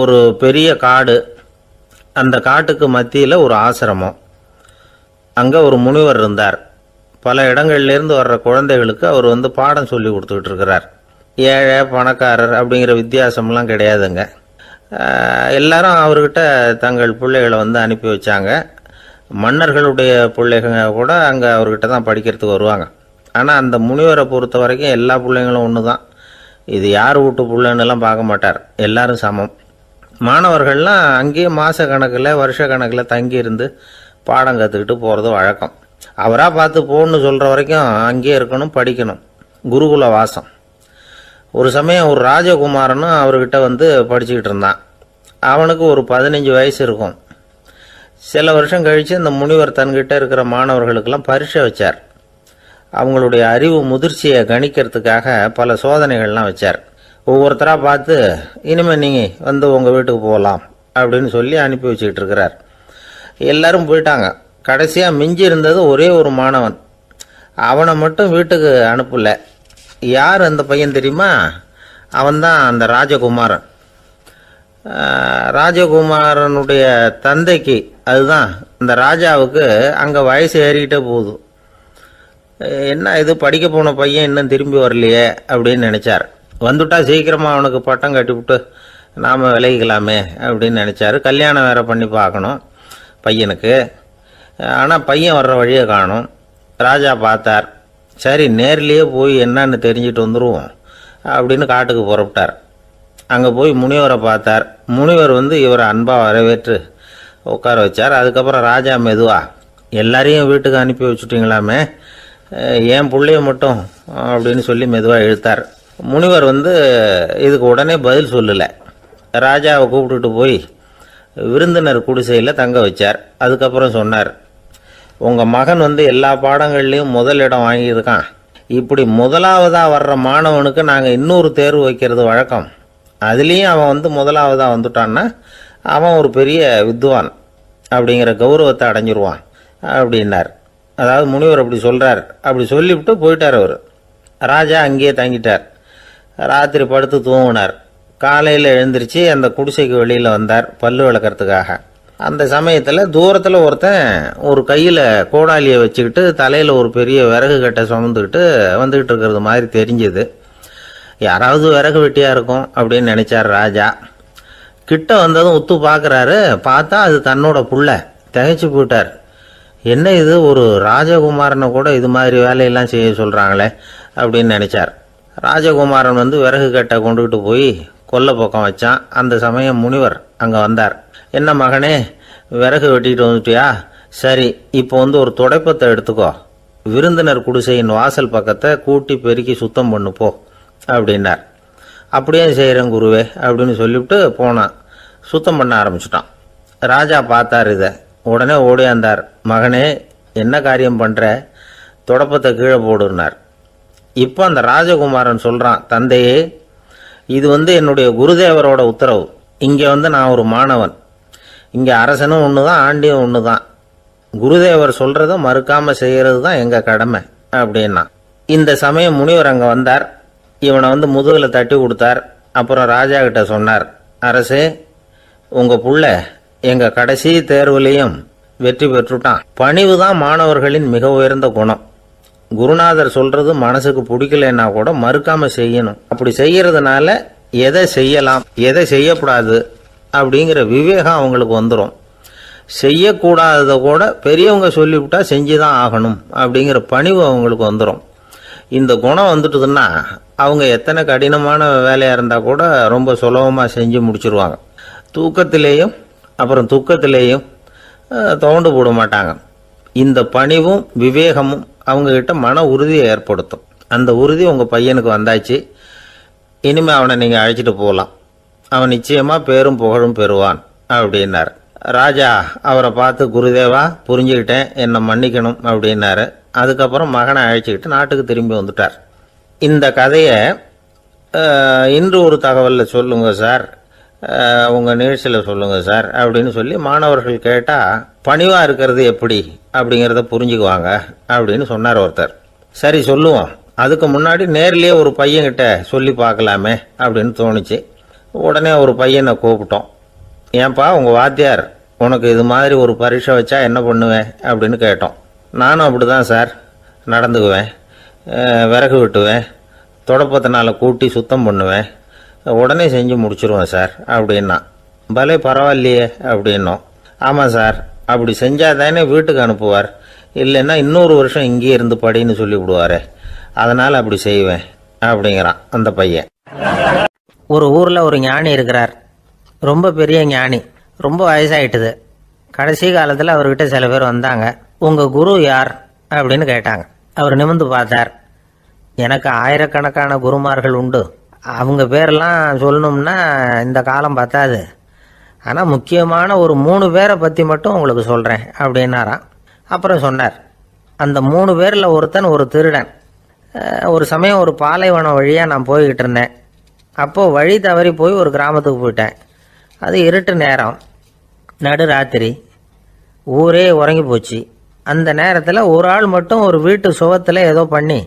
ஒரு பெரிய காடு. அந்த காட்டுக்கு மத்தியில் ஒரு ஆசிரமம். அங்கே ஒரு முனிவர் இருந்தார். பல இடங்கள்லேருந்து வர்ற குழந்தைகளுக்கு அவர் வந்து பாடம் சொல்லி கொடுத்துக்கிட்டு இருக்கிறார். ஏழை பணக்காரர் அப்படிங்கிற வித்தியாசம்லாம் கிடையாதுங்க. எல்லாரும் அவர்கிட்ட தங்கள் பிள்ளைகளை வந்து அனுப்பி வச்சாங்க. மன்னர்களுடைய பிள்ளைங்க கூட அங்கே அவர்கிட்ட தான் படிக்கிறதுக்கு வருவாங்க. ஆனால் அந்த முனிவரை பொறுத்த வரைக்கும் எல்லா பிள்ளைங்களும் ஒன்று தான் இது யார் வீட்டு பிள்ளைன்னுலாம் பார்க்க மாட்டார். எல்லாரும் சமம். மாணவர்கள்லாம் அங்கேயே மாத கணக்கில் வருஷ கணக்கில் தங்கி இருந்து பாடம் கற்றுக்கிட்டு போகிறது வழக்கம். அவராக பார்த்து போன்னு சொல்கிற வரைக்கும் அங்கேயே இருக்கணும் படிக்கணும். குருகுல வாசம். ஒரு சமயம் ஒரு ராஜகுமாரனும் அவர்கிட்ட வந்து படிச்சுக்கிட்டு இருந்தான். அவனுக்கு ஒரு பதினஞ்சு வயசு இருக்கும். சில வருஷம் கழித்து இந்த முனிவர் தன்கிட்ட இருக்கிற மாணவர்களுக்கெல்லாம் பரீட்சை வச்சார். அவங்களுடைய அறிவு முதிர்ச்சியை கணிக்கிறதுக்காக பல சோதனைகள்லாம் வச்சார். ஒவ்வொருத்தராக பார்த்து இனிமேல் நீங்கள் வந்து உங்கள் வீட்டுக்கு போகலாம் அப்படின்னு சொல்லி அனுப்பி வச்சுக்கிட்டு இருக்கிறார். எல்லாரும் போயிட்டாங்க. கடைசியாக மிஞ்சி இருந்தது ஒரே ஒரு மாணவன். அவனை மட்டும் வீட்டுக்கு அனுப்பலை. யார் அந்த பையன் தெரியுமா? அவன்தான் அந்த ராஜகுமாரன். ராஜகுமாரனுடைய தந்தைக்கு அதுதான். இந்த ராஜாவுக்கு அங்கே வயசு ஏறிக்கிட்டே போகுது. என்ன இது படிக்க போன பையன் இன்னும் திரும்பி வரலையே அப்படின்னு நினச்சார். வந்துட்டா சீக்கிரமாக அவனுக்கு பட்டம் கட்டிவிட்டு நாம் விலகிக்கலாமே அப்படின்னு நினச்சாரு. கல்யாணம் வேறு பண்ணி பார்க்கணும் பையனுக்கு. ஆனால் பையன் வர்ற வழியை காணும். ராஜா பார்த்தார் சரி நேர்லேயே போய் என்னன்னு தெரிஞ்சுட்டு வந்துடுவோம் அப்படின்னு காட்டுக்கு புறப்பட்டார். அங்கே போய் முனிவரை பார்த்தார். முனிவர் வந்து இவரை அன்பாக வரவேற்று உட்கார வச்சார். அதுக்கப்புறம் ராஜா மெதுவா எல்லாரையும் வீட்டுக்கு அனுப்பி வச்சுட்டிங்களாமே என் பிள்ளைய மட்டும் அப்படின்னு சொல்லி மெதுவாக இழுத்தார். முனிவர் வந்து இதுக்கு உடனே பதில் சொல்லலை. ராஜாவை கூப்பிட்டுட்டு போய் விருந்தினர் குடிசையில் தங்க வச்சார். அதுக்கப்புறம் சொன்னார் உங்கள் மகன் வந்து எல்லா பாடங்கள்லேயும் முதல் இடம் வாங்கியிருக்கான். இப்படி முதலாவதாக வர்ற மாணவனுக்கு நாங்கள் இன்னொரு தேர்வு வைக்கிறது வழக்கம். அதுலேயும் அவன் வந்து முதலாவதாக வந்துட்டான்னா அவன் ஒரு பெரிய வித்வான் அப்படிங்கிற கௌரவத்தை அடைஞ்சிருவான் அப்படின்னார். அதாவது முனிவர் அப்படி சொல்கிறார் அப்படி சொல்லிவிட்டு போயிட்டார் அவர். ராஜா அங்கேயே தங்கிட்டார். ராத்திரி படுத்து தூங்கினார். காலையில் எழுந்திருச்சு அந்த குடிசைக்கு வெளியில் வந்தார் பல்லு விளக்கறதுக்காக. அந்த சமயத்தில் தூரத்தில் ஒருத்தன் ஒரு கையில் கோடாலியை வச்சுக்கிட்டு தலையில் ஒரு பெரிய விறகு கட்டை சுமந்துக்கிட்டு வந்துக்கிட்டு இருக்கிறது மாதிரி தெரிஞ்சது. யாராவது விறகு வெட்டியாக இருக்கும் அப்படின்னு நினச்சார் ராஜா. கிட்ட வந்ததும் உத்து பார்க்குறாரு பார்த்தா அது தன்னோட புள்ள. திகைச்சு போயிட்டார். என்ன இது ஒரு ராஜகுமாரனை கூட இது மாதிரி வேலையெல்லாம் செய்ய சொல்கிறாங்களே அப்படின்னு நினச்சார். ராஜகுமாரன் வந்து விறகு கட்டை கொண்டுகிட்டு போய் கொல்லை பக்கம் வச்சான். அந்த சமயம் முனிவர் அங்கே வந்தார். என்ன மகனே விறகு வெட்டிட்டு வந்துட்டியா? சரி இப்போ வந்து ஒரு துடைப்பத்தை எடுத்துக்கோ. விருந்தினர் குடிசையின் வாசல் பக்கத்தை கூட்டி பெருக்கி சுத்தம் பண்ணுப்போ அப்படின்னார். அப்படியே செய்கிறேன் குருவே அப்படின்னு சொல்லிவிட்டு போனான். சுத்தம் பண்ண ஆரம்பிச்சிட்டான். ராஜா பார்த்தார் இதை. உடனே ஓடியாந்தார். மகனே என்ன காரியம் பண்ணுற தொடப்பத்தை கீழே போடுனார் இப்போ அந்த ராஜகுமாரன் சொல்கிறான் தந்தையே இது வந்து என்னுடைய குருதேவரோட உத்தரவு. இங்கே வந்து நான் ஒரு மாணவன். இங்கே அரசனும் ஒன்று தான் ஆண்டியும் ஒன்று தான் குருதேவர் சொல்கிறத மறுக்காமல் செய்கிறது தான் எங்கள் கடமை அப்படின்னா. இந்த சமயம் முனிவர் அங்கே வந்தார். இவனை வந்து முதுகில் தட்டி கொடுத்தார். அப்புறம் ராஜா கிட்ட சொன்னார் அரசே உங்கள் புள்ள எங்கள் கடைசி தேர்வுலேயும் வெற்றி பெற்றுட்டான். பணிவு தான் மாணவர்களின் மிக உயர்ந்த குணம். குருநாதர் சொல்றது மனசுக்கு பிடிக்கலன்னா கூட மறுக்காம செய்யணும். அப்படி செய்யறதுனால எதை செய்யலாம் எதை செய்யக்கூடாது அப்படிங்கிற விவேகம் அவங்களுக்கு வந்துடும் செய்யக்கூடாததை கூட பெரியவங்க சொல்லிவிட்டா செஞ்சுதான் ஆகணும் அப்படிங்கிற பணிவு அவங்களுக்கு வந்துடும் இந்த குணம் வந்துட்டுதுன்னா அவங்க எத்தனை கடினமான வேலையாக இருந்தால் கூட ரொம்ப சுலபமாக செஞ்சு முடிச்சிருவாங்க. தூக்கத்திலேயும் அப்புறம் துக்கத்திலேயும் தோண்டு போட மாட்டாங்க. இந்த பணிவும் விவேகமும் அவங்கக்கிட்ட மன உறுதியை ஏற்படுத்தும். அந்த உறுதி உங்கள் பையனுக்கு வந்தாச்சு. இனிமேல் அவனை நீங்கள் அழைச்சிட்டு போகலாம். அவன் நிச்சயமாக பேரும் புகழும் பெறுவான் அப்படின்னார். ராஜா அவரை பார்த்து குருதேவா புரிஞ்சுக்கிட்டேன். என்னை மன்னிக்கணும் அப்படின்னாரு. அதுக்கப்புறம் மகனை அழைச்சிக்கிட்டு நாட்டுக்கு திரும்பி வந்துட்டார். இந்த கதையை இன்று ஒரு தகவலில் சொல்லுங்க சார். உங்கள் நிகழ்ச்சியில் சொல்லுங்கள் சார் அப்படின்னு சொல்லி மாணவர்கள் கேட்டால் பணிவாக இருக்கிறது எப்படி அப்படிங்கிறத புரிஞ்சுக்குவாங்க அப்படின்னு சொன்னார் ஒருத்தர். சரி சொல்லுவோம். அதுக்கு முன்னாடி நேர்லேயே ஒரு பையன்கிட்ட சொல்லி பார்க்கலாமே அப்படின்னு தோணுச்சு. உடனே ஒரு பையனை கூப்பிட்டோம். ஏன்பா உங்கள் வாத்தியார் உனக்கு இது மாதிரி ஒரு பரீட்சை வச்சா என்ன பண்ணுவேன் அப்படின்னு கேட்டோம். நானும் அப்படி தான் சார் நடந்துக்குவேன். விறகு வெட்டுவேன். தொடப்பத்தினால கூட்டி சுத்தம் பண்ணுவேன். உடனே செஞ்சு முடிச்சிருவோம் சார் அப்படின்னா. பலே பரவாயில்லையே அப்படின்னோம். ஆமாம் சார் அப்படி செஞ்சால் தானே வீட்டுக்கு அனுப்புவார். இல்லைன்னா இன்னொரு வருஷம் இங்கேயே இருந்து படின்னு சொல்லி விடுவாரே. அதனால் அப்படி செய்வேன் அப்படிங்கிறான் அந்த பையன். ஒரு ஊரில் ஒரு ஞானி இருக்கிறார். ரொம்ப பெரிய ஞானி ரொம்ப வயசாயிட்டுது. கடைசி காலத்தில் அவர்கிட்ட சில பேர் வந்தாங்க. உங்கள் குரு யார்? அப்படின்னு கேட்டாங்க. அவர் நிமிர்ந்து பார்த்தார். எனக்கு ஆயிரக்கணக்கான குருமார்கள் உண்டு. அவங்க பேரெல்லாம் சொல்லணும்னா இந்த காலம் பத்தாது. ஆனால் முக்கியமான ஒரு மூணு பேரை பற்றி மட்டும் உங்களுக்கு சொல்கிறேன் அப்படின்னாராம் அப்புறம் சொன்னார் அந்த மூணு பேரில் ஒருத்தன் ஒரு திருடன். ஒரு சமயம் ஒரு பாலைவனம் வழியாக நான் போய்கிட்டு இருந்தேன். அப்போது வழி தவறி போய் ஒரு கிராமத்துக்கு போயிட்டேன். அது இருட்டு நேரம் நடு ராத்திரி. ஊரே உறங்கி போச்சு. அந்த நேரத்தில் ஒரு ஆள் மட்டும் ஒரு வீட்டு சுவத்தில் ஏதோ பண்ணி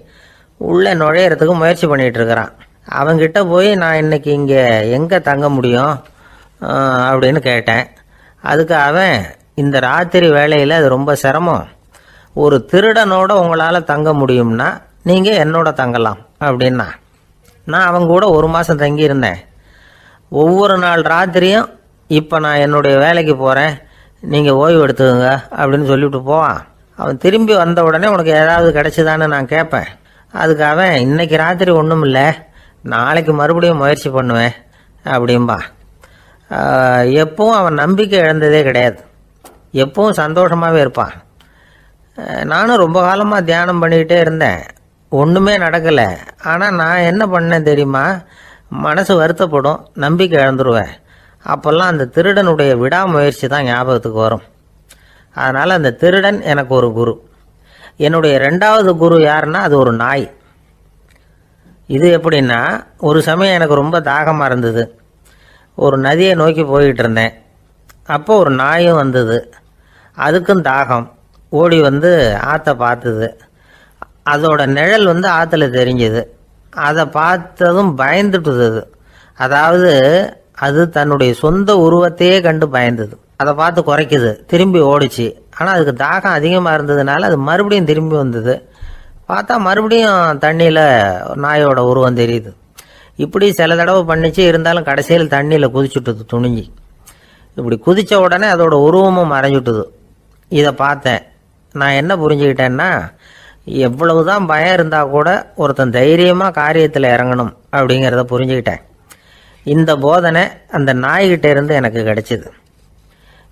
உள்ளே நுழையிறதுக்கு முயற்சி பண்ணிகிட்டு இருக்கிறான். அவங்கிட்ட போய் நான் இன்னைக்கு இங்கே எங்கே தங்க முடியும் அப்படின்னு கேட்டேன். அதுக்கு அவன் இந்த ராத்திரி வேலையில் அது ரொம்ப சிரமம். ஒரு திருடனோட உங்களால் தங்க முடியும்னா நீங்கள் என்னோட தங்கலாம் அப்படின்னா. நான் அவங்க கூட ஒரு மாதம் தங்கியிருந்தேன். ஒவ்வொரு நாள் ராத்திரியும் இப்போ நான் என்னுடைய வேலைக்கு போகிறேன் நீங்கள் ஓய்வு எடுத்துக்கோங்க அப்படின்னு சொல்லிவிட்டு போவான். அவன் திரும்பி வந்த உடனே உனக்கு ஏதாவது கிடச்சிதான்னு நான் கேட்பேன். அதுக்கு அவன் இன்னைக்கு ராத்திரி ஒன்றும் இல்லை நாளைக்கு மறுபடியும் முயற்சி பண்ணுவேன் அப்படிம்பா. எப்பவும் அவன் நம்பிக்கை இழந்ததே கிடையாது. எப்பவும் சந்தோஷமாகவே இருப்பான். நானும் ரொம்ப காலமாக தியானம் பண்ணிக்கிட்டே இருந்தேன். ஒன்றுமே நடக்கலை. ஆனால் நான் என்ன பண்ணேன் தெரியுமா? மனசு வருத்தப்படும் நம்பிக்கை இழந்துருவேன். அப்போல்லாம் அந்த திருடனுடைய விடாமுயற்சி தான் ஞாபகத்துக்கு வரும். அதனால் அந்த திருடன் எனக்கு ஒரு குரு. என்னுடைய ரெண்டாவது குரு யாருன்னா அது ஒரு நாய். இது எப்படின்னா ஒரு சமயம் எனக்கு ரொம்ப தாகமாக இருந்தது. ஒரு நதியை நோக்கி போய்கிட்டு இருந்தேன். அப்போ ஒரு நாயும் வந்தது. அதுக்கும் தாகம். ஓடி வந்து ஆற்றை பார்த்தது. அதோட நிழல் வந்து ஆற்றுல தெரிஞ்சுது. அதை பார்த்ததும் பயந்துட்டுது அது. அதாவது அது தன்னுடைய சொந்த உருவத்தையே கண்டு பயந்தது. அதை பார்த்து குறைக்குது. திரும்பி ஓடிச்சு. ஆனால் அதுக்கு தாகம் அதிகமாக இருந்ததுனால அது மறுபடியும் திரும்பி வந்தது. பார்த்தா மறுபடியும் தண்ணியில் நாயோட உருவம் தெரியுது. இப்படி சில தடவை பண்ணிச்சு இருந்தாலும் கடைசியில் தண்ணியில் குதிச்சுட்டுது துணிஞ்சி. இப்படி குதித்த உடனே அதோட உருவமும் மறைஞ்சுட்டுது. இதை பார்த்தேன். நான் என்ன புரிஞ்சுக்கிட்டேன்னா எவ்வளவு தான் பயம் இருந்தால் கூட ஒருத்தன் தைரியமாக காரியத்தில் இறங்கணும் அப்படிங்கிறத புரிஞ்சுக்கிட்டேன். இந்த போதனை அந்த நாய்கிட்ட இருந்து எனக்கு கிடைச்சிது.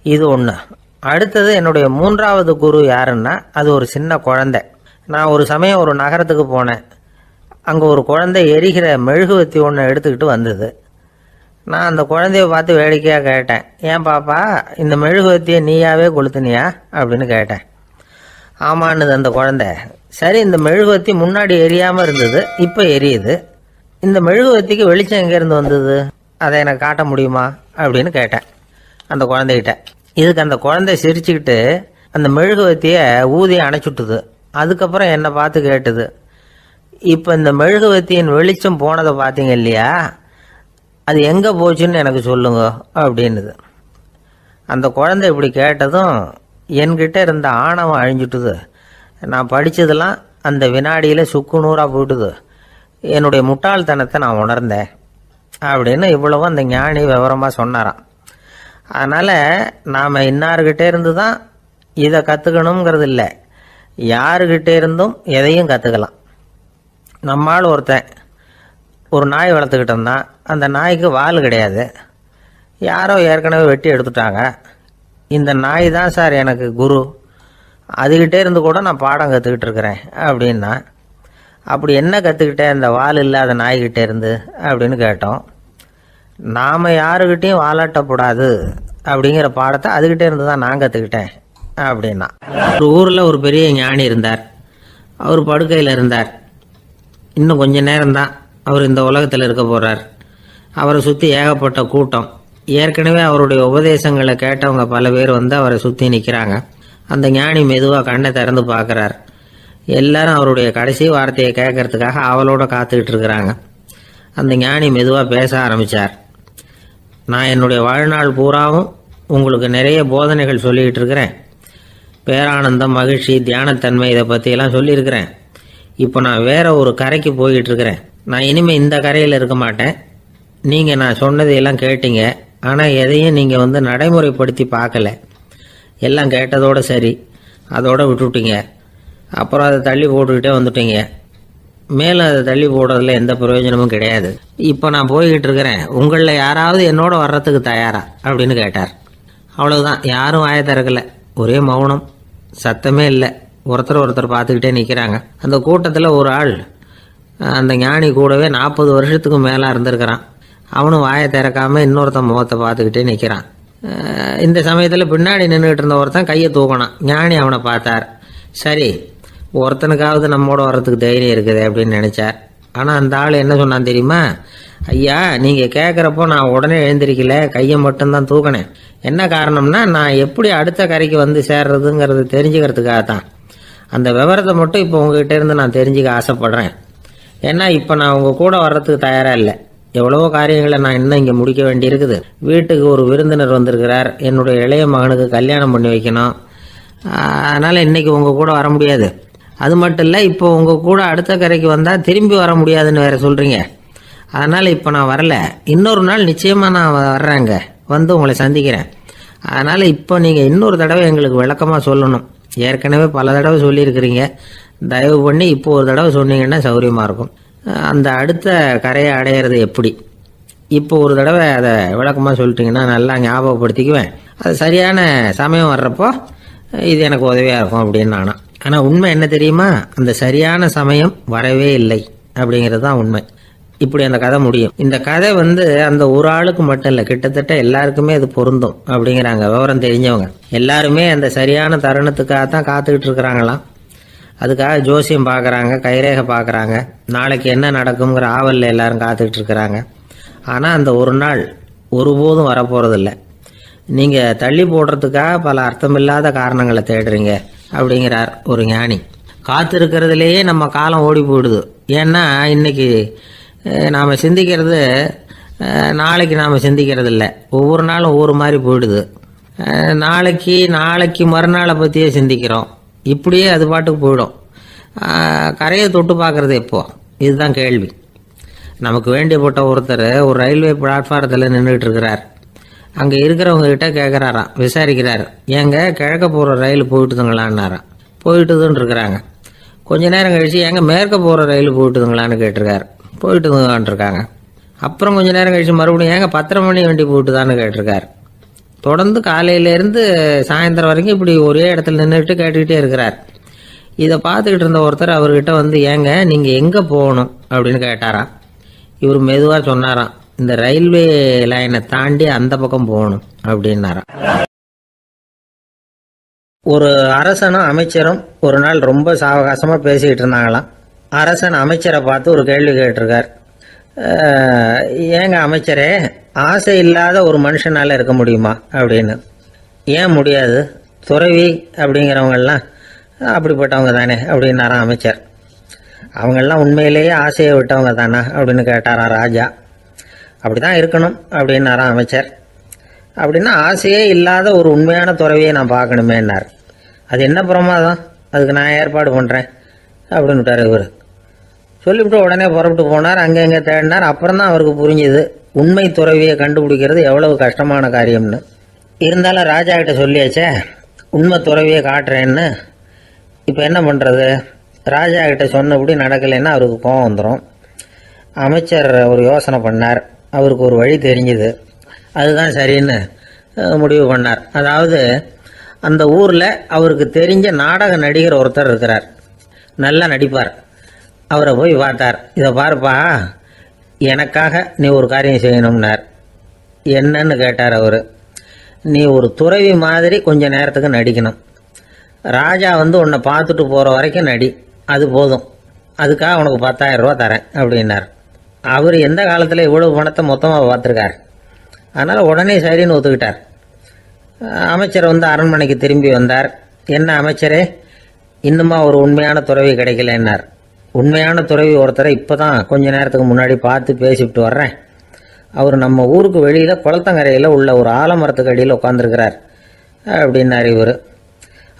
இது ஒன்று அடுத்தது என்னுடைய மூன்றாவது குரு யாருன்னா அது ஒரு சின்ன குழந்தை. நான் ஒரு சமயம் ஒரு நகரத்துக்கு போனேன். அங்கே ஒரு குழந்தை எரிகிற மெழுகுவத்தி ஒன்று எடுத்துக்கிட்டு வந்தது. நான் அந்த குழந்தைய பார்த்து வேடிக்கையாக கேட்டேன். ஏன் பாப்பா இந்த மெழுகுவத்தியை நீயாவே கொளுத்துனியா? அப்படின்னு கேட்டேன். ஆமான்னுது அந்த குழந்தை. சரி இந்த மெழுகுவத்தி முன்னாடி எரியாமல் இருந்தது இப்போ எரியுது. இந்த மெழுகுவத்திக்கு வெளிச்சம் எங்கேருந்து வந்தது? அதை எனக்கு காட்ட முடியுமா? அப்படின்னு கேட்டேன் அந்த குழந்தைகிட்ட. இதுக்கு அந்த குழந்தை சிரிச்சுக்கிட்டு அந்த மெழுகுவத்தியை ஊதி அணைச்சுட்டுது. அதுக்கப்புறம் என்னை பார்த்து கேட்டது இப்போ இந்த மெழுகுவத்தியின் வெளிச்சம் போனதை பார்த்தீங்க இல்லையா? அது எங்கே போச்சுன்னு எனக்கு சொல்லுங்க அப்படின்னுது. அந்த குழந்தை இப்படி கேட்டதும் என்கிட்ட இருந்த ஆணவம் அழிஞ்சுட்டுது. நான் படித்ததெல்லாம் அந்த வினாடியில் சுக்கு நூறாக போயிட்டுது. என்னுடைய முட்டாள்தனத்தை நான் உணர்ந்தேன் அப்படின்னு இவ்வளவும் அந்த ஞானி விவரமாக சொன்னாராம். அதனால் நாம் இன்னார்கிட்டே இருந்து தான் இதை கற்றுக்கணுங்கிறது இல்லை யாருக்கிட்ட இருந்தும் எதையும் கற்றுக்கலாம் நம்மால் ஒருத்தன் ஒரு நாய் வளர்த்துக்கிட்டோம்னா அந்த நாய்க்கு வால் கிடையாது. யாரோ ஏற்கனவே வெட்டி எடுத்துட்டாங்க. இந்த நாய் தான் சார் எனக்கு குரு. அதுக்கிட்டே இருந்து கூட நான் பாடம் கற்றுக்கிட்டு இருக்கிறேன் அப்படின்னா அப்படி என்ன கற்றுக்கிட்டேன் இந்த வால் இல்லாத நாய்கிட்டே இருந்து அப்படின்னு கேட்டோம். நாம் யாருக்கிட்டேயும் வாலாட்டக்கூடாது அப்படிங்கிற பாடத்தை அதுக்கிட்டே இருந்து தான் நான் கற்றுக்கிட்டேன் அப்படின்னா. ஒரு ஊரில் ஒரு பெரிய ஞானி இருந்தார். அவர் படுக்கையில் இருந்தார். இன்னும் கொஞ்ச நேரம்தான் அவர் இந்த உலகத்தில் இருக்க போகிறார் அவரை சுற்றி ஏகப்பட்ட கூட்டம். ஏற்கனவே அவருடைய உபதேசங்களை கேட்டவங்க பல பேர் வந்து அவரை சுற்றி நிற்கிறாங்க அந்த ஞானி மெதுவாக கண்ணை திறந்து பார்க்குறார். எல்லாரும் அவருடைய கடைசி வார்த்தையை கேட்கறதுக்காக அவளோட காத்துக்கிட்டு இருக்கிறாங்க. அந்த ஞானி மெதுவாக பேச ஆரம்பித்தார் நான் என்னுடைய வாழ்நாள் பூராவும் உங்களுக்கு நிறைய போதனைகள் சொல்லிக்கிட்டு இருக்கிறேன். பேரானந்தம் மகிழ்ச்சி தியானத்தன்மை இதை பற்றியெல்லாம் சொல்லியிருக்கிறேன். இப்போ நான் வேற ஒரு கரைக்கு போய்கிட்டுருக்கிறேன் நான் இனிமேல் இந்த கரையில் இருக்க மாட்டேன். நீங்கள் நான் சொன்னதையெல்லாம் கேட்டீங்க. ஆனால் எதையும் நீங்கள் வந்து நடைமுறைப்படுத்தி பார்க்கல. எல்லாம் கேட்டதோடு சரி. அதோடு விட்டுவிட்டீங்க அப்புறம் அதை தள்ளி போட்டுக்கிட்டே வந்துட்டீங்க. மேலே அதை தள்ளி போடுறதுல எந்த பிரயோஜனமும் கிடையாது. இப்போ நான் போய்கிட்டு இருக்கிறேன் உங்களில் யாராவது என்னோட வர்றதுக்கு தயாரா? அப்படின்னு கேட்டார். அவ்வளோதான் யாரும் வாய திறக்கல. ஒரே மௌனம். சத்தமே இல்லை. ஒருத்தர் ஒருத்தர் பார்த்துக்கிட்டே நிற்கிறாங்க அந்த கூட்டத்தில் ஒரு ஆள் அந்த ஞானி கூடவே நாற்பது வருஷத்துக்கு மேலே இருந்திருக்கிறான். அவனும் வாயை திறக்காமல் இன்னொருத்தன் முகத்தை பார்த்துக்கிட்டே நிற்கிறான் இந்த சமயத்தில் பின்னாடி நின்றுட்டு இருந்த ஒருத்தன் கையை தூக்கினான். ஞானி அவனை பார்த்தார். சரி ஒருத்தனுக்காவது நம்மோட வர்றதுக்கு தைரியம் இருக்குது அப்படின்னு நினச்சார். ஆனால் அந்த ஆள் என்ன சொன்னான் தெரியுமா? ஐயா நீங்கள் கேட்குறப்போ நான் உடனே எழுந்திருக்கல கையை மட்டும்தான் தூக்கினேன். என்ன காரணம்னா நான் எப்படி அடுத்த கரைக்கு வந்து சேர்றதுங்கிறது தெரிஞ்சுக்கிறதுக்காக தான் அந்த விவரத்தை மட்டும் இப்போ உங்ககிட்ட இருந்து நான் தெரிஞ்சுக்க ஆசைப்படுறேன். ஏன்னா இப்போ நான் உங்கள் கூட வர்றதுக்கு தயாராக இல்லை. எவ்வளவோ காரியங்களை நான் இன்னும் இங்கே முடிக்க வேண்டியிருக்குது. வீட்டுக்கு ஒரு விருந்தினர் வந்திருக்கிறார். என்னுடைய இளைய மகனுக்கு கல்யாணம் பண்ணி வைக்கணும். அதனால் இன்றைக்கி உங்கள் கூட வர முடியாது. அது மட்டும் இல்லை இப்போ உங்கள் கூட அடுத்த கரைக்கு வந்தால் திரும்பி வர முடியாதுன்னு வேறு சொல்கிறீங்க அதனால் இப்போ நான் வரல. இன்னொரு நாள் நிச்சயமாக நான் வர்றேங்க. வந்து உங்களை சந்திக்கிறேன். அதனால் இப்போ நீங்கள் இன்னொரு தடவை எங்களுக்கு விளக்கமாக சொல்லணும். ஏற்கனவே பல தடவை சொல்லியிருக்கிறீங்க. தயவு பண்ணி இப்போ ஒரு தடவை சொன்னீங்கன்னா சௌகரியமாக இருக்கும். அந்த அடுத்த கரையை அடையிறது எப்படி? இப்போ ஒரு தடவை அதை விளக்கமாக சொல்லிட்டிங்கன்னா நல்லா ஞாபகப்படுத்திக்குவேன். அது சரியான சமயம் வர்றப்போ இது எனக்கு உதவியாக இருக்கும் அப்படின்னு நானும் ஆனால் உண்மை என்ன தெரியுமா? அந்த சரியான சமயம் வரவே இல்லை அப்படிங்கிறது தான் உண்மை. இப்படி அந்த கதை முடியும். இந்த கதை வந்து அந்த ஒரு ஆளுக்கு மட்டும் இல்லை கிட்டத்தட்ட எல்லாருக்குமே அது பொருந்தும் அப்படிங்கிறாங்க விவரம் தெரிஞ்சவங்க. எல்லாருமே அந்த சரியான தருணத்துக்காக தான் காத்துக்கிட்டு இருக்கிறாங்களாம். அதுக்காக ஜோசியம் பார்க்குறாங்க கைரேகை பார்க்குறாங்க நாளைக்கு என்ன நடக்குங்கிற ஆவலில் எல்லாரும் காத்துக்கிட்டு இருக்கிறாங்க. ஆனால் அந்த ஒரு நாள் ஒருபோதும் வரப்போகிறதில்ல நீங்கள் தள்ளி போடுறதுக்காக பல அர்த்தமில்லாத காரணங்களை தேடுறீங்க அப்படிங்கிறார் ஒரு ஞானி. காத்திருக்கிறதுலேயே நம்ம காலம் ஓடி போயிடுது. ஏன்னா இன்னைக்கு நாம் சிந்திக்கிறது நாளைக்கு நாம் சிந்திக்கிறது இல்லை ஒவ்வொரு நாளும் ஒவ்வொரு மாதிரி போயிடுது. நாளைக்கு நாளைக்கு மறுநாளை பற்றியே சிந்திக்கிறோம். இப்படியே அது பாட்டுக்கு போயிடும். கரையை தொட்டு பார்க்குறது எப்போ? இதுதான் கேள்வி. நமக்கு வேண்டியப்பட்ட ஒருத்தர் ஒரு ரயில்வே பிளாட்ஃபாரத்தில் நின்றுட்டு இருக்கிறார் அங்கே இருக்கிறவங்ககிட்ட கேட்குறாராம் விசாரிக்கிறார். ஏங்க கிழக்க போகிற ரயில் போயிட்டுதுங்களான்னாராம். போயிட்டுதுன்னு இருக்கிறாங்க கொஞ்ச நேரம் கழிச்சு எங்கே மேற்க போகிற ரயில் போயிட்டுதுங்களான்னு கேட்டிருக்காரு. போயிட்டு இருக்காங்க அப்புறம் கொஞ்ச நேரம் கழிச்சு மறுபடியும் ஏங்க பத்தரை மணி வண்டி போயிட்டுதான்னு கேட்டிருக்காரு. தொடர்ந்து காலையிலேருந்து சாயந்தரம் வரைக்கும் இப்படி ஒரே இடத்துல நின்றுட்டு கேட்டுக்கிட்டே இருக்கிறார். இதை பார்த்துக்கிட்டு இருந்த ஒருத்தர் அவர்கிட்ட வந்து ஏங்க நீங்கள் எங்கே போகணும்? அப்படின்னு கேட்டாராம். இவர் மெதுவாக சொன்னாராம் இந்த ரயில்வே லைனை தாண்டி அந்த பக்கம் போகணும் அப்படின்னாராம். ஒரு அரசனும் அமைச்சரும் ஒரு நாள் ரொம்ப சாவகாசமாக பேசிக்கிட்டு இருந்தாங்களாம். அரசன் அமைச்சரை பார்த்து ஒரு கேள்வி கேட்டிருக்கார். ஏங்க அமைச்சரே ஆசை இல்லாத ஒரு மனுஷனால இருக்க முடியுமா அப்படின்னு. ஏன் முடியாது? துறவி அப்படிங்கிறவங்கெல்லாம் அப்படிப்பட்டவங்க தானே அப்படின்னாராம் அமைச்சர். அவங்கெல்லாம் உண்மையிலேயே ஆசையை விட்டவங்க தானா அப்படின்னு கேட்டாராம் ராஜா. அப்படி தான் இருக்கணும் அப்படின்னாராம் அமைச்சர். அப்படின்னா ஆசையே இல்லாத ஒரு உண்மையான துறவியை நான் பார்க்கணுமேன்னார். அது என்ன பிரமாதம்? அதுக்கு நான் ஏற்பாடு பண்ணுறேன் அப்படின்னு விட்டார் இவர். சொல்லிவிட்டு உடனே புறப்பட்டு போனார் அங்கே இங்கே தேடினார். அப்புறம் தான் அவருக்கு புரிஞ்சுது உண்மை துறவியை கண்டுபிடிக்கிறது எவ்வளவு கஷ்டமான காரியம்னு. இருந்தாலும் ராஜா கிட்ட சொல்லியாச்சே உண்மை துறவியை காட்டுறேன்னு. இப்போ என்ன பண்ணுறது ராஜா கிட்ட சொன்னபடி நடக்கலைன்னா அவருக்கு கோவம் வந்துடும் அமைச்சர் ஒரு யோசனை பண்ணார். அவருக்கு ஒரு வழி தெரிஞ்சுது. அதுதான் சரின்னு முடிவு பண்ணார். அதாவது அந்த ஊரில் அவருக்கு தெரிஞ்ச நாடக நடிகர் ஒருத்தர் இருக்கிறார். நல்லா நடிப்பார். அவரை போய் பார்த்தார். இதை பாருப்பா எனக்காக நீ ஒரு காரியம் செய்யணும்னார். என்னன்னு கேட்டார் அவர். நீ ஒரு துறவி மாதிரி கொஞ்சம் நேரத்துக்கு நடிக்கணும். ராஜா வந்து உன்னை பார்த்துட்டு போகிற வரைக்கும் நடி. அது போதும். அதுக்காக உனக்கு பத்தாயிரம் ரூபா தரேன் அப்படின்னார். அவர் எந்த காலத்தில் இவ்வளவு பணத்தை மொத்தமாக பார்த்துருக்கார்? அதனால் உடனே சரின்னு ஒத்துக்கிட்டார். அமைச்சர் வந்து அரண்மனைக்கு திரும்பி வந்தார். என்ன அமைச்சரே? இன்னுமா ஒரு உண்மையான துறவி கிடைக்கலன்னார். உண்மையான துறவி ஒருத்தரை இப்போ தான் கொஞ்ச நேரத்துக்கு முன்னாடி பார்த்து பேசிவிட்டு வர்றேன். அவர் நம்ம ஊருக்கு வெளியில் குளத்தங்கரையில் உள்ள ஒரு ஆலமரத்துக்கு அடியில் உட்காந்துருக்கிறார் அப்படின்னார் இவர்.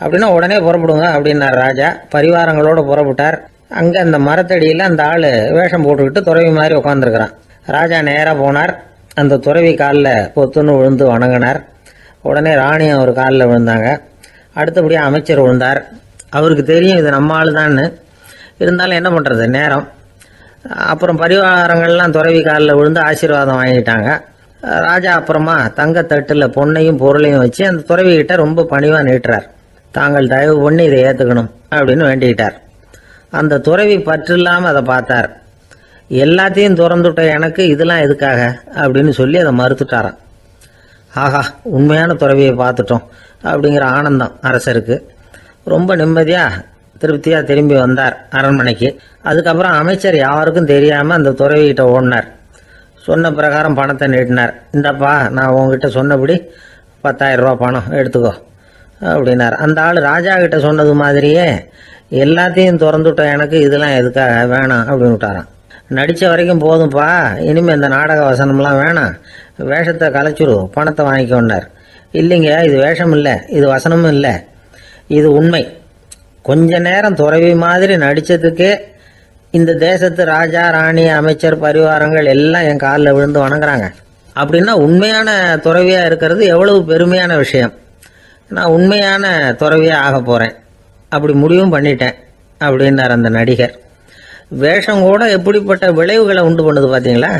அப்படின்னா உடனே புறப்படுங்க அப்படின்னார் ராஜா. பரிவாரங்களோடு புறப்பட்டார். அங்கே அந்த மரத்தடியில் அந்த ஆள் வேஷம் போட்டுக்கிட்டு துறவி மாதிரி உட்காந்துருக்கிறான் ராஜா நேராக போனார். அந்த துறவி காலில் பொத்துன்னு விழுந்து வணங்கினார். உடனே ராணி அவர் காலில் விழுந்தாங்க. அடுத்தபடியாக அமைச்சர் விழுந்தார். அவருக்கு தெரியும் இது நம்ம ஆள் தான்னு இருந்தாலும் என்ன பண்ணுறது நேரம். அப்புறம் பரிவாரங்கள்லாம் துறவி காலில் விழுந்து ஆசீர்வாதம் வாங்கிட்டாங்க. ராஜா அப்புறமா தங்கத்தட்டில் பொண்ணையும் பொருளையும் வச்சு அந்த துறவிகிட்ட ரொம்ப பணிவாக நீட்டுறார். தாங்கள் தயவு பண்ணி இதை ஏற்றுக்கணும் அப்படின்னு வேண்டிக்கிட்டார். அந்த துறவி பற்றில்லாமல் அதை பார்த்தார். எல்லாத்தையும் திறந்துட்ட எனக்கு இதெல்லாம் எதுக்காக? அப்படின்னு சொல்லி அதை மறுத்துட்டாரான் ஆஹா உண்மையான துறவியை பார்த்துட்டோம் அப்படிங்கிற ஆனந்தம் அரசருக்கு. ரொம்ப நிம்மதியாக திருப்தியாக திரும்பி வந்தார் அரண்மனைக்கு. அதுக்கப்புறம் அமைச்சர் யாருக்கும் தெரியாமல் அந்த துறவிகிட்ட ஓடினார். சொன்ன பிரகாரம் பணத்தை நீட்டினார். இந்தப்பா நான் உங்ககிட்ட சொன்னபடி பத்தாயிரம் ரூபா பணம் எடுத்துக்கோ அப்படின்னார். அந்த ஆள் ராஜா கிட்ட சொன்னது மாதிரியே எல்லாத்தையும் திறந்துட்டோம் எனக்கு இதெல்லாம் எதுக்காக? வேணாம் அப்படின்னு விட்டாராம் நடித்த வரைக்கும் போதும்ப்பா இனிமேல் இந்த நாடக வசனம்லாம் வேணாம். வேஷத்தை கலைச்சிரு பணத்தை வாங்கிக்கொன்னார். இல்லைங்க இது வேஷம் இல்லை இது வசனமும் இல்லை. இது உண்மை. கொஞ்ச நேரம் துறவி மாதிரி நடித்ததுக்கே இந்த தேசத்து ராஜா ராணி அமைச்சர் பரிவாரங்கள் எல்லாம் என் காலில் விழுந்து வணங்குறாங்க. அப்படின்னா உண்மையான துறவியாக இருக்கிறது எவ்வளவு பெருமையான விஷயம். நான் உண்மையான துறவியாக ஆக போகிறேன் அப்படி முடிவும் பண்ணிட்டேன் அப்படின்னார் அந்த நடிகர். வேஷம் கூட எப்படிப்பட்ட விளைவுகளை உண்டு பண்ணுது பார்த்தீங்களா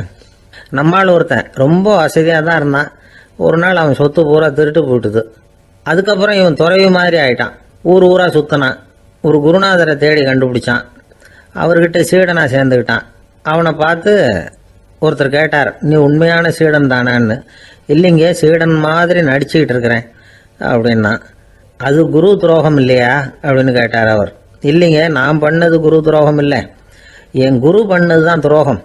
நம்மால் ஒருத்தன் ரொம்ப வசதியாக தான் இருந்தான். ஒரு நாள் அவன் சொத்து பூரா திருட்டு போட்டுது அதுக்கப்புறம் இவன் துறவி மாதிரி ஆயிட்டான். ஊர் ஊராக சுற்றினான் ஒரு குருநாதரை தேடி கண்டுபிடிச்சான். அவர்கிட்ட சீடனாக சேர்ந்துக்கிட்டான். அவனை பார்த்து ஒருத்தர் கேட்டார் நீ உண்மையான சீடன் தானான்னு? இல்லைங்க சீடன் மாதிரி நடிச்சுக்கிட்டு இருக்கிறேன் அப்படின்னா அது குரு துரோகம் இல்லையா? அப்படின்னு கேட்டார் அவர். இல்லைங்க நான் பண்ணது குரு துரோகம் இல்லை. என் குரு பண்ணது தான் துரோகம்.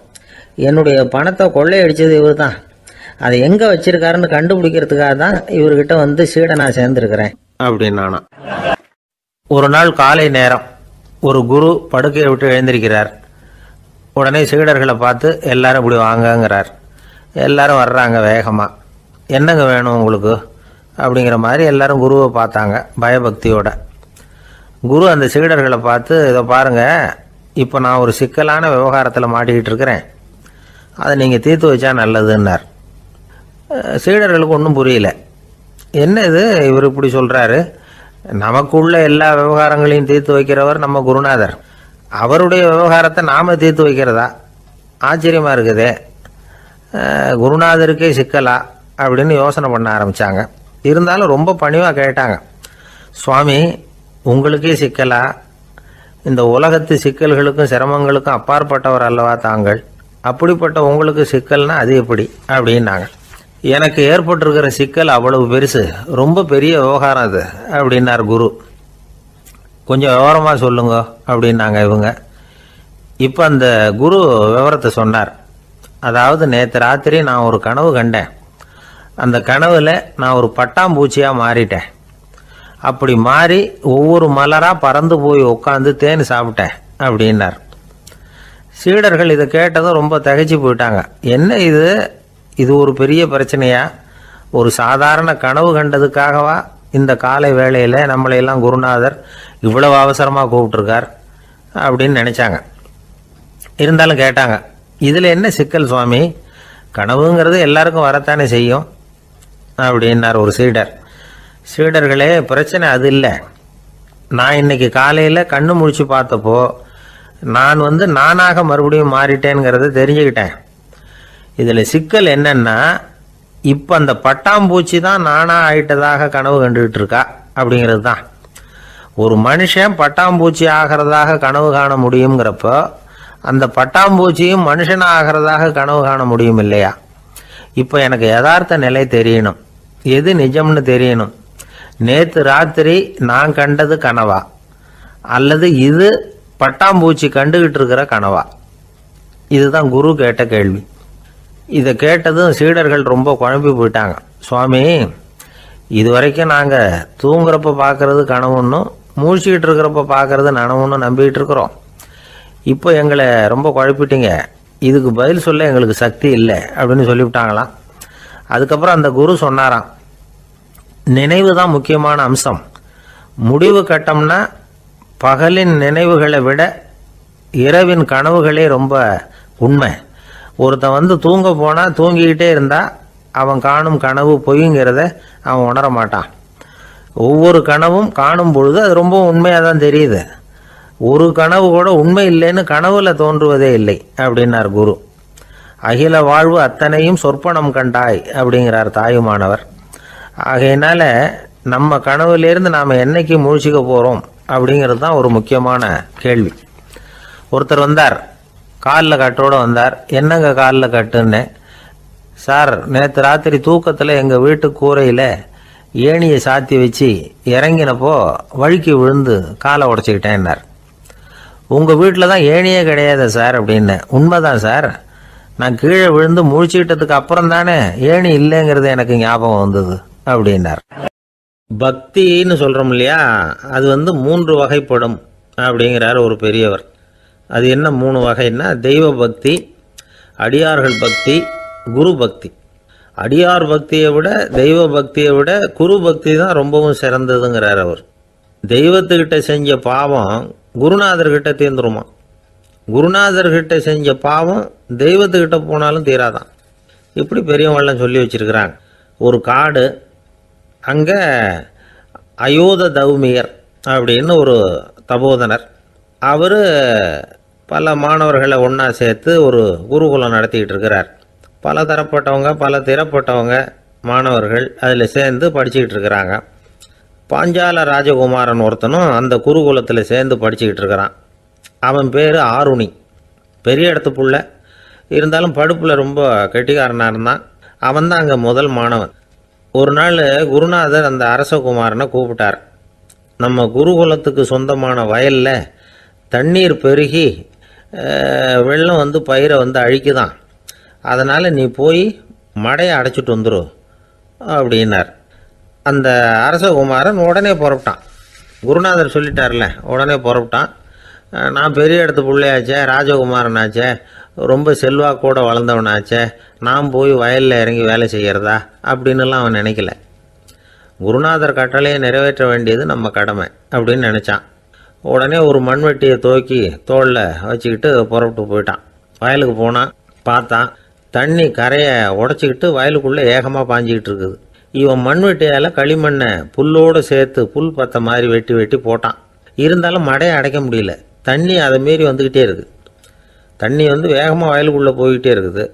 என்னுடைய பணத்தை கொள்ளையடிச்சது இவர் தான் அதை எங்கே வச்சிருக்காருன்னு கண்டுபிடிக்கிறதுக்காக தான் இவர்கிட்ட வந்து சீடனா சேர்ந்துருக்கிறேன். அப்படின்னானா. ஒரு நாள் காலை நேரம் ஒரு குரு படுக்கையை விட்டு எழுந்திருக்கிறார். உடனே சீடர்களை பார்த்து எல்லாரும் இப்படி வாங்கங்கிறார். எல்லாரும் வர்றாங்க வேகமாக என்னங்க வேணும் உங்களுக்கு? அப்படிங்கிற மாதிரி எல்லாரும் குருவை பார்த்தாங்க பயபக்தியோட. குரு அந்த சீடர்களை பார்த்து இதை பாருங்க இப்போ நான் ஒரு சிக்கலான விவகாரத்தில் மாட்டிக்கிட்டு இருக்கிறேன். அதை நீங்கள் தீர்த்து வச்சா நல்லதுன்னார். சீடர்களுக்கு ஒன்றும் புரியல. என்ன இது? இவர் இப்படி சொல்கிறாரு நமக்குள்ள எல்லா விவகாரங்களையும் தீர்த்து வைக்கிறவர் நம்ம குருநாதர். அவருடைய விவகாரத்தை நாம தீர்த்து வைக்கிறதா? ஆச்சரியமாக இருக்குது. குருநாதருக்கே சிக்கலா? அப்படின்னு யோசனை பண்ண ஆரம்பித்தாங்க இருந்தாலும் ரொம்ப பணிவாக கேட்டாங்க. சுவாமி உங்களுக்கே சிக்கலா? இந்த உலகத்து சிக்கல்களுக்கும் சிரமங்களுக்கும் அப்பாற்பட்டவர் அல்லவா தாங்கள்? அப்படிப்பட்ட உங்களுக்கு சிக்கல்னா அது எப்படி? அப்படின்னாங்க. எனக்கு ஏற்பட்டிருக்கிற சிக்கல் அவ்வளவு பெருசு. ரொம்ப பெரிய விவகாரம் அது அப்படின்னார் குரு. கொஞ்சம் விவரமாக சொல்லுங்க அப்படின்னாங்க இவங்க. இப்போ அந்த குரு விவரத்தை சொன்னார். அதாவது நேற்று ராத்திரி நான் ஒரு கனவு கண்டேன். அந்த கனவில் நான் ஒரு பட்டாம்பூச்சியாக மாறிட்டேன். அப்படி மாறி ஒவ்வொரு மலராக பறந்து போய் உட்காந்து தேன் சாப்பிட்டேன் அப்படின்னார். சீடர்கள் இதை கேட்டதும் ரொம்ப தகைச்சு போயிட்டாங்க. என்ன இது? இது ஒரு பெரிய பிரச்சனையா? ஒரு சாதாரண கனவு கண்டதுக்காகவா இந்த காலை வேளையில் நம்மளையெல்லாம் குருநாதர் இவ்வளவு அவசரமாக கூப்பிட்டுருக்கார் அப்படின்னு நினச்சாங்க. இருந்தாலும் கேட்டாங்க இதில் என்ன சிக்கல் சுவாமி? கனவுங்கிறது எல்லாருக்கும் வரத்தானே செய்யும்? அப்படின்னார் ஒரு சீடர். சீடர்களே பிரச்சனை அது இல்லை. நான் இன்னைக்கு காலையில் கண்ணு முழிச்சு பார்த்தப்போ நான் வந்து நானாக மறுபடியும் மாறிட்டேங்கிறத தெரிஞ்சுக்கிட்டேன். இதில் சிக்கல் என்னன்னா இப்போ அந்த பட்டாம்பூச்சி தான் நானாக ஆயிட்டதாக கனவு கண்டுகிட்டு இருக்கா அப்படிங்கிறது தான் ஒரு மனுஷன் பட்டாம்பூச்சி ஆகிறதாக கனவு காண முடியுங்கிறப்போ அந்த பட்டாம்பூச்சியும் மனுஷன் ஆகிறதாக கனவு காண முடியும் இல்லையா? இப்போ எனக்கு யதார்த்த நிலை தெரியணும். எது நிஜம்னு தெரியணும். நேற்று ராத்திரி நான் கண்டது கனவா? அல்லது இது பட்டாம்பூச்சி கண்டுகிட்டு இருக்கிற கனவா? இதுதான் குரு கேட்ட கேள்வி. இதை கேட்டதும் சீடர்கள் ரொம்ப குழம்பி போயிட்டாங்க. சுவாமி இது வரைக்கும் நாங்கள் தூங்குறப்ப பார்க்கறது கனவுன்னும் மூழ்கிட்டு இருக்கிறப்ப பார்க்கறது நனவுன்னு நம்பிக்கிட்டு இருக்கிறோம். இப்போ எங்களை ரொம்ப குழப்பிட்டீங்க. இதுக்கு பதில் சொல்ல எங்களுக்கு சக்தி இல்லை அப்படின்னு சொல்லிவிட்டாங்களாம். அதுக்கப்புறம் அந்த குரு சொன்னாராம். நினைவு தான் முக்கியமான அம்சம். முடிவு கட்டம்னா பகலின் நினைவுகளை விட இரவின் கனவுகளே ரொம்ப உண்மை. ஒருத்தன் வந்து தூங்க போனால் தூங்கிக்கிட்டே இருந்தா அவன் காணும் கனவு பொய்ங்கிறத அவன் உணர மாட்டான். ஒவ்வொரு கனவும் காணும் பொழுது அது ரொம்ப உண்மையாக தான் தெரியுது. ஒரு கனவு கூட உண்மை இல்லைன்னு கனவுல தோன்றுவதே இல்லை அப்படின்னார் குரு. அகில வாழ்வு அத்தனையும் சொற்பனம் கண்டாய் அப்படிங்கிறார் தாயுமானவர். ஆகையினால நம்ம கனவுலேருந்து நாம் என்னைக்கு முழிச்சிக்க போகிறோம் அப்படிங்கிறது தான் ஒரு முக்கியமான கேள்வி. ஒருத்தர் வந்தார் காலில் கட்டோட வந்தார். என்னங்க காலில் கட்டுன்னு? சார் நேற்று ராத்திரி தூக்கத்தில் எங்கள் வீட்டு கூரையில் ஏணியை சாத்தி வச்சு இறங்கினப்போ வழுக்கி விழுந்து காலை உடச்சிக்கிட்டேன்னார் உங்கள் வீட்டில் தான் ஏணியே கிடையாது சார் அப்படின்னு. உண்மைதான் சார். நான் கீழே விழுந்து முழிச்சுக்கிட்டதுக்கு அப்புறம் தானே ஏணி இல்லைங்கிறது எனக்கு ஞாபகம் வந்தது அப்படின்னார். பக்தின்னு சொல்கிறோம் இல்லையா? அது வந்து மூன்று வகைப்படும் அப்படிங்கிறார் ஒரு பெரியவர். அது என்ன? மூணு வகைன்னா தெய்வ பக்தி அடியார்கள் பக்தி குரு பக்தி. அடியார் பக்தியை விட தெய்வ பக்தியை விட குரு பக்தி தான் ரொம்பவும் சிறந்ததுங்கிறார் அவர். தெய்வத்துக்கிட்ட செஞ்ச பாவம் குருநாதர்கிட்ட தீர்ந்துருமா? குருநாதர்கிட்ட செஞ்ச பாவம் தெய்வத்துக்கிட்ட போனாலும் தீராதான். இப்படி பெரியவங்களாம் சொல்லி வச்சுருக்கிறாங்க. ஒரு காடு அங்கே அயோத தௌமியர் அப்படின்னு ஒரு தபோதனர். அவர் பல மாணவர்களை ஒன்றா சேர்த்து ஒரு குருகுலம் நடத்திக்கிட்டு இருக்கிறார் பல தரப்பட்டவங்க பல திறப்பட்டவங்க மாணவர்கள் அதில் சேர்ந்து படிச்சுக்கிட்டு இருக்கிறாங்க பாஞ்சால ராஜகுமாரன் ஒருத்தனும் அந்த குருகுலத்தில் சேர்ந்து படிச்சுக்கிட்டு இருக்கிறான் அவன் பேர் ஆருணி. பெரிய இடத்து புள்ள. இருந்தாலும் படுப்பில் ரொம்ப கெட்டிக்காரனாக இருந்தான். அவன் தான் அங்கே முதல் மாணவன். ஒரு நாள் குருநாதர் அந்த அரசகுமாரனை கூப்பிட்டார். நம்ம குருகுலத்துக்கு சொந்தமான வயலில் தண்ணீர் பெருகி வெள்ளம் வந்து பயிரை வந்து அழிக்குதான். அதனால் நீ போய் மடையை அடைச்சிட்டு வந்துடும் அப்படின்னார். அந்த அரசகுமாரன் உடனே புறப்பட்டான். குருநாதர் சொல்லிட்டார்ல உடனே புறப்பட்டான். நான் பெரிய இடத்து பிள்ளையாச்சே ராஜகுமாரனாச்சே ரொம்ப செல்வாக்கூட வளர்ந்தவனாச்சே நான் போய் வயலில் இறங்கி வேலை செய்கிறதா அப்படின்னுலாம் அவன் நினைக்கல. குருநாதர் கட்டளையை நிறைவேற்ற வேண்டியது நம்ம கடமை அப்படின்னு நினச்சான். உடனே ஒரு மண்வெட்டியை தூக்கி தோளில் வச்சுக்கிட்டு புறப்பட்டு போயிட்டான். வயலுக்கு போனான் பார்த்தான் தண்ணி கரையை உடச்சிக்கிட்டு வயலுக்குள்ளே ஏகமாக பாஞ்சிக்கிட்டு இருக்குது. இவன் மண்வெட்டியால் களிமண்ணை புல்லோடு சேர்த்து புல் பத்த மாதிரி வெட்டி வெட்டி போட்டான். இருந்தாலும் மடையை அடைக்க முடியல. தண்ணி அதை மீறி வந்துக்கிட்டே இருக்குது. தண்ணி வந்து வேகமாக வயலுக்குள்ளே போய்கிட்டே இருக்குது.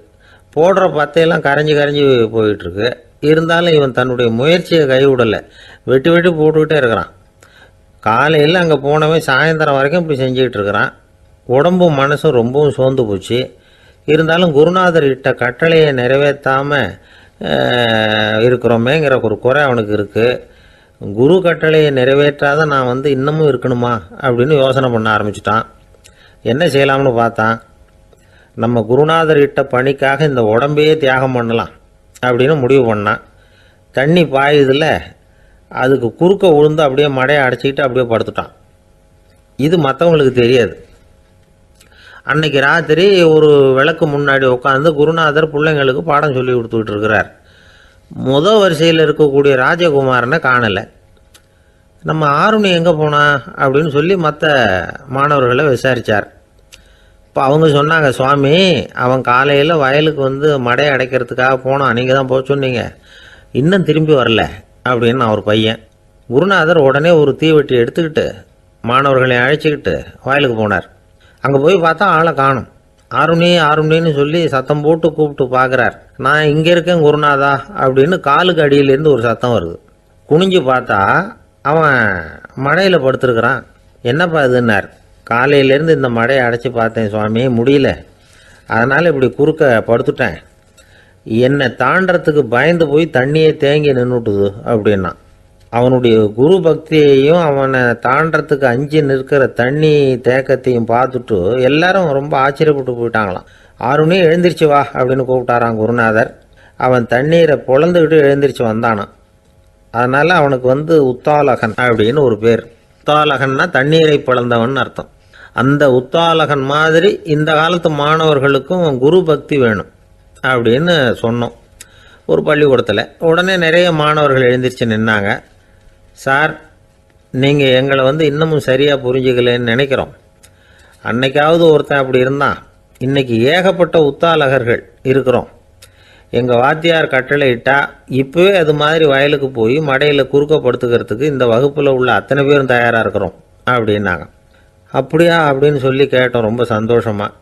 போடுற பத்தையெல்லாம் கரைஞ்சி கரைஞ்சி போயிட்டுருக்கு இருந்தாலும் இவன் தன்னுடைய முயற்சியை கைவிடலை. வெட்டி வெட்டி போட்டுக்கிட்டே இருக்கிறான். காலையில் அங்கே போனவன் சாயந்தரம் வரைக்கும் இப்படி செஞ்சுக்கிட்டு இருக்கிறான். உடம்பும் மனசும் ரொம்பவும் சோர்ந்து போச்சு. இருந்தாலும் குருநாதர் இட்ட கட்டளையை நிறைவேற்றாமல் இருக்கிறோமேங்கிற ஒரு குறை அவனுக்கு இருக்குது குரு கட்டளையை நிறைவேற்றாத நான் வந்து இன்னமும் இருக்கணுமா அப்படின்னு யோசனை பண்ண ஆரம்பிச்சிட்டான். என்ன செய்யலாம்னு பார்த்தான். நம்ம குருநாதர் இட்ட பணிக்காக இந்த உடம்பையே தியாகம் பண்ணலாம் அப்படின்னு முடிவு பண்ணான். தண்ணி பாயுதில்லை அதுக்கு குறுக்க விழுந்து அப்படியே மடையை அடைச்சிக்கிட்டு அப்படியே படுத்துட்டான். இது மற்றவங்களுக்கு தெரியாது. அன்னைக்கு ராத்திரி ஒரு விளக்கு முன்னாடி உட்காந்து குருநாதர் பிள்ளைங்களுக்கு பாடம் சொல்லி கொடுத்துக்கிட்டு இருக்கிறார். முத வரிசையில் இருக்கக்கூடிய ராஜகுமாரனை காணலை. நம்ம ஆருணி எங்கே போனா அப்படின்னு சொல்லி மற்ற மாணவர்களை விசாரித்தார் இப்போ அவங்க சொன்னாங்க சுவாமி அவன் காலையில் வயலுக்கு வந்து மடையை அடைக்கிறதுக்காக போனான். நீங்கள் தான் போக சொன்னீங்க. இன்னும் திரும்பி வரல. அப்படின்னு அவர் பையன். குருநாதர் உடனே ஒரு தீவெட்டி எடுத்துக்கிட்டு மாணவர்களை அழைச்சிக்கிட்டு வயலுக்கு போனார். அங்கே போய் பார்த்தா ஆளை காணும். ஆருணி ஆருணின்னு சொல்லி சத்தம் போட்டு கூப்பிட்டு பார்க்குறார் நான் இங்கே இருக்கேன் குருநாதா அப்படின்னு காலுக்கு அடியிலேருந்து ஒரு சத்தம் வருது. குனிஞ்சு பார்த்தா அவன் மழையில் படுத்துருக்குறான். என்னப்பா இதுன்னார். காலையிலேருந்து இந்த மழையை அடைச்சி பார்த்தேன் சுவாமி முடியல. அதனால் இப்படி குறுக்க படுத்துட்டேன். என்னை தாண்டறதுக்கு பயந்து போய் தண்ணியே தேங்கி நின்றுட்டுது அப்படின்னா அவனுடைய குரு பக்தியையும் அவனை தாண்டறதுக்கு அஞ்சு நிற்கிற தண்ணி தேக்கத்தையும் பார்த்துட்டு எல்லாரும் ரொம்ப ஆச்சரியப்பட்டு போயிட்டாங்களாம். ஆறுனே எழுந்திரிச்சு வா அப்படின்னு கூப்பிட்டாரான் குருநாதர். அவன் தண்ணீரை பொழந்துக்கிட்டு எழுந்திரிச்சு வந்தானான் அதனால் அவனுக்கு வந்து உத்தாலகன் அப்படின்னு ஒரு பேர். உத்தாலகன்னா தண்ணீரை பிளந்தவன் அர்த்தம். அந்த உத்தாலகன் மாதிரி இந்த காலத்து மாணவர்களுக்கும் குரு பக்தி வேணும். அப்படின்னு சொன்னோம். ஒரு பள்ளிக்கூடத்தில். உடனே நிறைய மாணவர்கள் எழுந்திரிச்சு நின்னாங்க. சார் நீங்கள் எங்களை வந்து இன்னமும் சரியாக புரிஞ்சுக்கலன்னு நினைக்கிறோம். அன்னைக்காவது ஒருத்தன் அப்படி இருந்தான். இன்றைக்கி ஏகப்பட்ட உத்தாலகர்கள் இருக்கிறோம். எங்கள் வாத்தியார் கட்டளை இட்டா இப்போவே அது மாதிரி வயலுக்கு போய் மடையில் குறுக்கப்படுத்துக்கிறதுக்கு இந்த வகுப்பில் உள்ள அத்தனை பேரும் தயாராக இருக்கிறோம் அப்படின்னாங்க. அப்படியா? அப்படின்னு சொல்லி கேட்டோம் ரொம்ப சந்தோஷமாக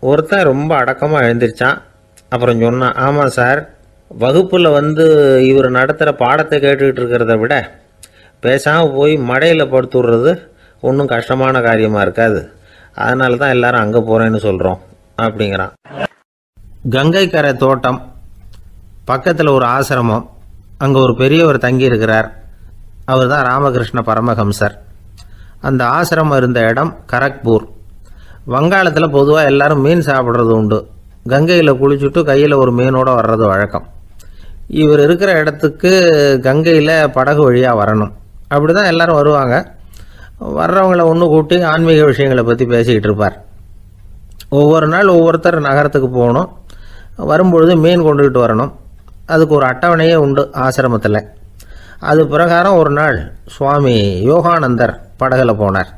ஒருத்தன் ரொம்ப அடக்கமாக எழுந்திரிச்சான். அப்புறம் சொன்னான் ஆமாம் சார் வகுப்பில் வந்து இவர் நடத்துகிற பாடத்தை கேட்டுக்கிட்டு இருக்கிறத விட பேசாமல் போய் மடையில் படுத்துடுறது ஒன்றும் கஷ்டமான காரியமாக இருக்காது. அதனால தான் எல்லாரும் அங்கே போகிறேன்னு சொல்கிறோம் அப்படிங்கிறான். கங்கை கரை தோட்டம் பக்கத்தில் ஒரு ஆசிரமம் அங்கே ஒரு பெரியவர் தங்கி இருக்கிறார் அவர் தான் ராமகிருஷ்ண பரமஹம்சர். அந்த ஆசிரமம் இருந்த இடம் கரக்பூர். வங்காளத்தில் பொதுவாக எல்லாரும் மீன் சாப்பிட்றது உண்டு. கங்கையில் குளிச்சுட்டு கையில் ஒரு மீனோட வர்றது வழக்கம். இவர் இருக்கிற இடத்துக்கு கங்கையில் படகு வழியாக வரணும். அப்படி தான் எல்லாரும் வருவாங்க. வர்றவங்கள ஒன்று கூட்டி ஆன்மீக விஷயங்களை பற்றி பேசிக்கிட்டு இருப்பார். ஒவ்வொரு நாள் ஒவ்வொருத்தர் நகரத்துக்கு போகணும். வரும்பொழுது மீன் கொண்டுக்கிட்டு வரணும். அதுக்கு ஒரு அட்டவணையே உண்டு ஆசிரமத்தில். அது பிரகாரம் ஒரு நாள் சுவாமி யோகானந்தர் படகுல போனார்.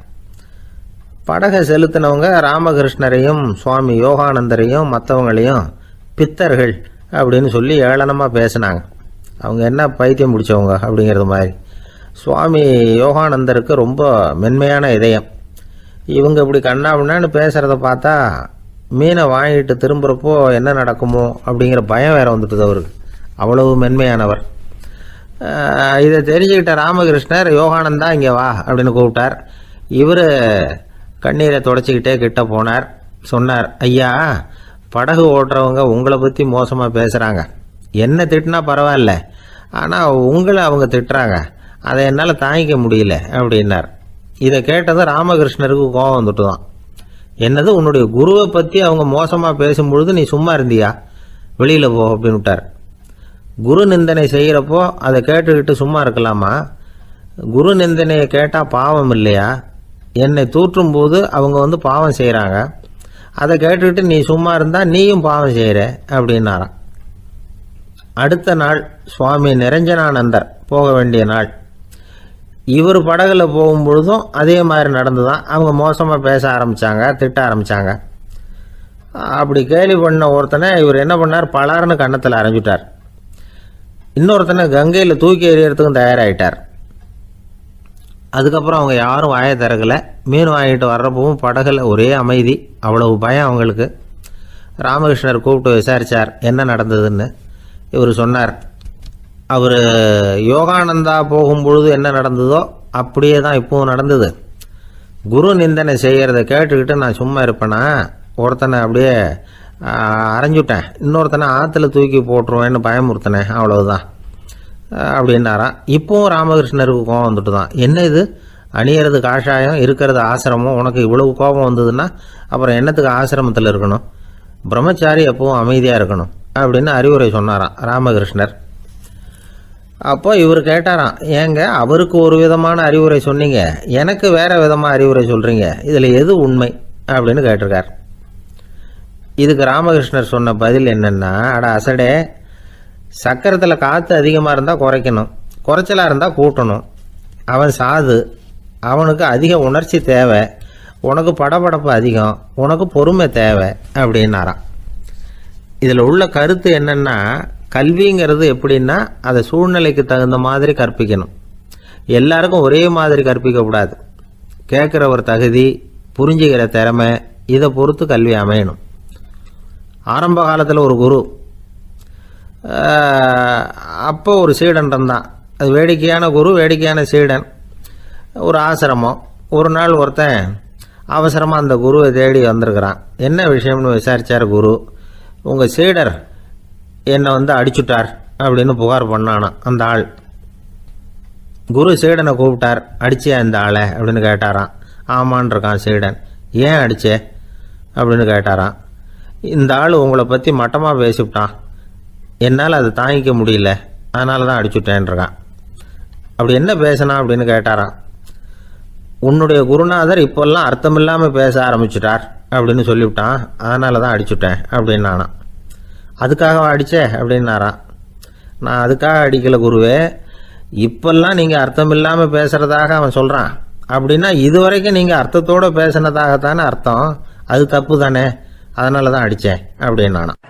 படகை செலுத்தினவங்க ராமகிருஷ்ணரையும் சுவாமி யோகானந்தரையும் மற்றவங்களையும் பித்தர்கள் அப்படின்னு சொல்லி ஏளனமாக பேசினாங்க. அவங்க என்ன பைத்தியம் பிடிச்சவங்க அப்படிங்கிறது மாதிரி. சுவாமி யோகானந்தருக்கு ரொம்ப மென்மையான இதயம். இவங்க இப்படி கண்ணாபின்னான்னு பேசுகிறத பார்த்தா மீனை வாங்கிட்டு திரும்புகிறப்போ என்ன நடக்குமோ அப்படிங்கிற பயம் வேறு வந்துட்டுது அவருக்கு. அவ்வளவு மென்மையானவர். இதை தெரிஞ்சுக்கிட்ட ராமகிருஷ்ணர் யோகானந்தா இங்கே வா அப்படின்னு கூப்பிட்டார். இவர் கண்ணீரை தொடச்சிக்கிட்டே கிட்ட போனார். சொன்னார் ஐயா படகு ஓட்டுறவங்க உங்களை பற்றி மோசமாக பேசுகிறாங்க என்ன திட்டினா பரவாயில்ல ஆனால் உங்களை அவங்க திட்டுறாங்க. அதை என்னால் தாங்கிக்க முடியல அப்படின்னார். இதை கேட்டதும் ராமகிருஷ்ணருக்கு கோபம் வந்துட்டு தான் என்னது உன்னுடைய குருவை பற்றி அவங்க மோசமாக பேசும்பொழுது நீ சும்மா இருந்தியா? வெளியில் போ அப்படின்னு விட்டார் குரு நிந்தனை செய்கிறப்போ அதை கேட்டுக்கிட்டு சும்மா இருக்கலாமா? குரு நிந்தனையை கேட்டால் பாவம் இல்லையா? என்னை தூற்றும் போது அவங்க வந்து பாவம் செய்கிறாங்க அதை கேட்டுக்கிட்டு நீ சும்மா இருந்தால் நீயும் பாவம் செய்கிற அப்படின்னாராம். அடுத்த நாள் சுவாமி நிரஞ்சனானந்தர் போக வேண்டிய நாள். இவர் படகுல போகும்பொழுதும் அதே மாதிரி நடந்துதான் அவங்க மோசமாக பேச ஆரம்பித்தாங்க திட்ட ஆரம்பித்தாங்க அப்படி கேலி பண்ண ஒருத்தனை இவர் என்ன பண்ணார்? பலார்னு கன்னத்தில் அரைஞ்சிட்டார். இன்னொருத்தனை கங்கையில் தூக்கி எறியறதுக்கும் தயாராகிட்டார் அதுக்கப்புறம் அவங்க யாரும் வாயை திறக்கலை. மீன் வாங்கிட்டு வர்றப்பவும் படகுல ஒரே அமைதி. அவ்வளவு பயம் அவங்களுக்கு. ராமகிருஷ்ணர் கூப்பிட்டு விசாரித்தார் என்ன நடந்ததுன்னு. இவர் சொன்னார் அவர் யோகானந்தா போகும்பொழுது என்ன நடந்ததோ அப்படியே தான் இப்போவும் நடந்தது. குரு நிந்தனை செய்கிறத கேட்டுக்கிட்டு நான் சும்மா இருப்பேனா? ஒருத்தனை அப்படியே அரைஞ்சுட்டேன். இன்னொருத்தனை ஆற்றுல தூக்கி போட்டுருவேன்னு பயமுறுத்தினேன். அவ்வளவுதான். அப்படின்னாராம். இப்போவும் ராமகிருஷ்ணருக்கு கோபம் வந்துட்டு தான் என்ன இது? அணியறது காஷாயம் இருக்கிறது ஆசிரமம். உனக்கு இவ்வளவு கோபம் வந்ததுன்னா அப்புறம் என்னத்துக்கு ஆசிரமத்தில் இருக்கணும்? பிரம்மச்சாரி எப்பவும் அமைதியாக இருக்கணும் அப்படின்னு அறிவுரை சொன்னாராம் ராமகிருஷ்ணர். அப்போ இவர் கேட்டாராம் ஏங்க அவருக்கு ஒரு விதமான அறிவுரை சொன்னீங்க. எனக்கு வேற விதமாக அறிவுரை சொல்கிறீங்க இதில் எது உண்மை? அப்படின்னு கேட்டிருக்கார். இதுக்கு ராமகிருஷ்ணர் சொன்ன பதில் என்னென்னா அட அசடே சக்கரத்தில் காற்று அதிகமாக இருந்தால் குறைக்கணும். குறைச்சலாக இருந்தால் கூட்டணும். அவன் சாது. அவனுக்கு அதிக உணர்ச்சி தேவை. உனக்கு படபடப்பு அதிகம். உனக்கு பொறுமை தேவை அப்படின்னாராம். இதில் உள்ள கருத்து என்னென்னா கல்விங்கிறது எப்படின்னா அதை சூழ்நிலைக்கு தகுந்த மாதிரி கற்பிக்கணும். எல்லாருக்கும் ஒரே மாதிரி கற்பிக்கக்கூடாது கேட்குற ஒரு தகுதி புரிஞ்சுக்கிற திறமை இதை பொறுத்து கல்வி அமையணும். ஆரம்ப காலத்தில் ஒரு குரு அப்போ ஒரு சீடன் இருந்தான் அது வேடிக்கையான குரு வேடிக்கையான சீடன். ஒரு ஆசிரமம். ஒரு நாள் ஒருத்தன் அவசரமாக அந்த குருவை தேடி வந்திருக்கிறான். என்ன விஷயம்னு விசாரித்தார் குரு? உங்கள் சீடர் என்னை வந்து அடிச்சுட்டார் அப்படின்னு புகார் பண்ணானா அந்த ஆள். குரு சீடனை கூப்பிட்டார். அடிச்சியா இந்த ஆளை அப்படின்னு கேட்டாராம். ஆமான் இருக்கான் சீடன். ஏன் அடிச்சே? அப்படின்னு கேட்டாராம். இந்த ஆள் உங்களை பற்றி மட்டமாக பேசிவிட்டான். என்னால் அதை தாங்கிக்க முடியல. அதனால தான் அடிச்சுட்டேன் அப்படி என்ன பேசினா அப்படின்னு கேட்டாராம். உன்னுடைய குருநாதர் இப்போல்லாம் அர்த்தமில்லாமல் பேச ஆரம்பிச்சிட்டார் அப்படின்னு சொல்லிவிட்டான். அதனால தான் அடிச்சுட்டேன் அப்படின்னு நானாம் அதுக்காக அடிச்சே அப்படின்னாராம். நான் அதுக்காக அடிக்கலை குருவே. இப்போல்லாம் நீங்கள் அர்த்தமில்லாமல் பேசுகிறதாக அவன் சொல்கிறான் அப்படின்னா இது வரைக்கும் நீங்கள் அர்த்தத்தோடு பேசினதாகத்தானே அர்த்தம். அது தப்பு தானே அதனால தான் அடித்தேன் அப்படின்னு நானாம்